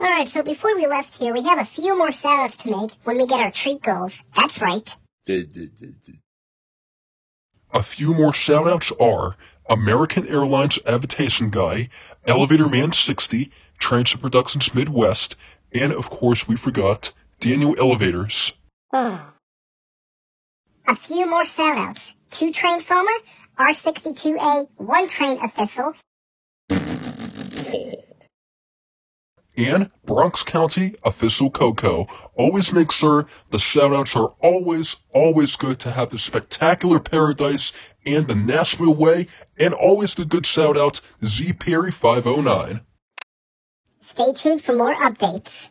Alright, so before we left here, we have a few more shoutouts to make when we get our treat goals. That's right. A few more shoutouts are American Airlines Avitation Guy, Elevator Man 60, Transit Productions Midwest, and of course we forgot Daniel Elevators. A few more shoutouts. Two Train Foamer, R62A, One Train Official, and Bronx County Official Coco. Always make sure the shoutouts are always, always good to have the spectacular paradise and the Nashville way, and always the good shoutouts Z Perry 509. Stay tuned for more updates.